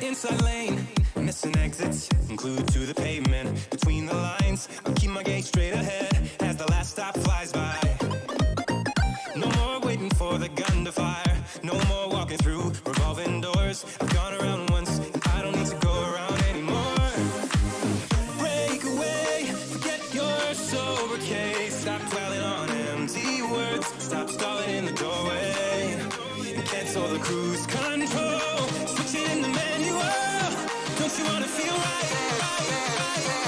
Inside lane, missing exits, glued to the pavement. Between the lines, I'll keep my gaze straight ahead as the last stop flies by. No more waiting for the gun to fire, no more walking through revolving doors. Your sober case. Stop dwelling on empty words. Stop stalling in the doorway. And cancel the cruise control. Switch it in the manual. Don't you wanna feel right? right, right, right.